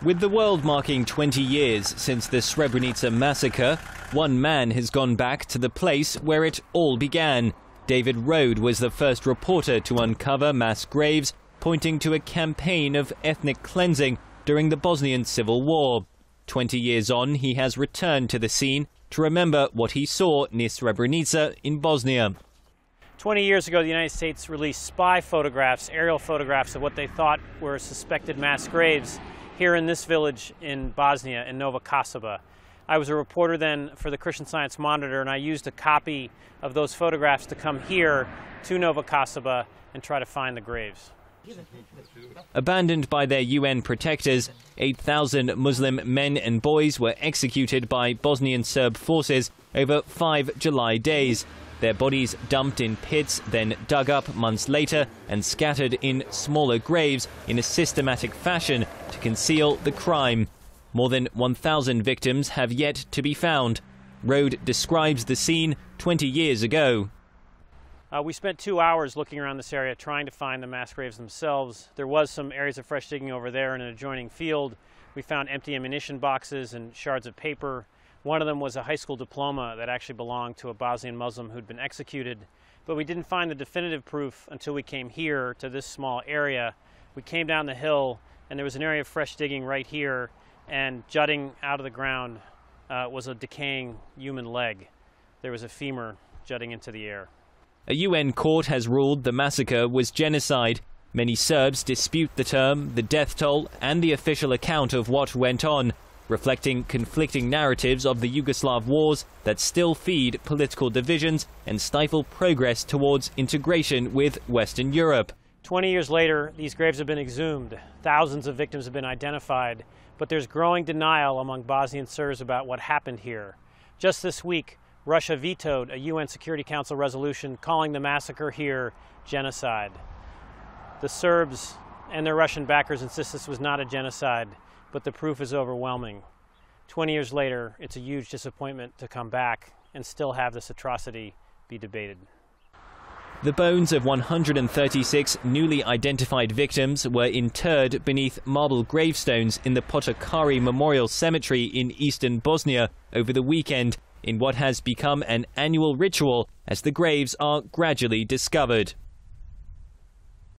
With the world marking 20 years since the Srebrenica massacre, one man has gone back to the place where it all began. David Rohde was the first reporter to uncover mass graves, pointing to a campaign of ethnic cleansing during the Bosnian Civil War. 20 years on, he has returned to the scene to remember what he saw near Srebrenica in Bosnia. 20 years ago, the United States released spy photographs, aerial photographs of what they thought were suspected mass graves here in this village in Bosnia, in Nova Kasaba. I was a reporter then for the Christian Science Monitor, and I used a copy of those photographs to come here to Nova Kasaba and try to find the graves. Abandoned by their UN protectors, 8,000 Muslim men and boys were executed by Bosnian Serb forces over five July days. Their bodies dumped in pits, then dug up months later and scattered in smaller graves in a systematic fashion to conceal the crime. More than 1,000 victims have yet to be found. Rohde describes the scene 20 years ago. Uh, we spent two hours looking around this area trying to find the mass graves themselves. There was some areas of fresh digging over there in an adjoining field. We found empty ammunition boxes and shards of paper. One of them was a high school diploma that actually belonged to a Bosnian Muslim who'd been executed. But we didn't find the definitive proof until we came here to this small area. We came down the hill and there was an area of fresh digging right here and jutting out of the ground uh, was a decaying human leg. There was a femur jutting into the air. A UN court has ruled the massacre was genocide. Many Serbs dispute the term, the death toll, and the official account of what went on reflecting conflicting narratives of the Yugoslav wars that still feed political divisions and stifle progress towards integration with Western Europe. 20 years later, these graves have been exhumed. Thousands of victims have been identified, but there's growing denial among Bosnian Serbs about what happened here. Just this week, Russia vetoed a UN Security Council resolution calling the massacre here genocide. The Serbs and their Russian backers insist this was not a genocide but the proof is overwhelming. 20 years later, it's a huge disappointment to come back and still have this atrocity be debated. The bones of 136 newly identified victims were interred beneath marble gravestones in the Potokari Memorial Cemetery in eastern Bosnia over the weekend in what has become an annual ritual as the graves are gradually discovered.